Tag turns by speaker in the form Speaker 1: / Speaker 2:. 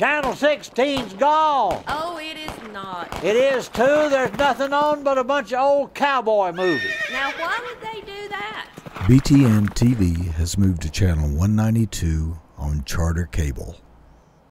Speaker 1: Channel 16's gone.
Speaker 2: Oh, it is not.
Speaker 1: It is too. There's nothing on but a bunch of old cowboy movies.
Speaker 2: Now, why would they do that?
Speaker 3: BTN TV has moved to channel 192 on Charter Cable.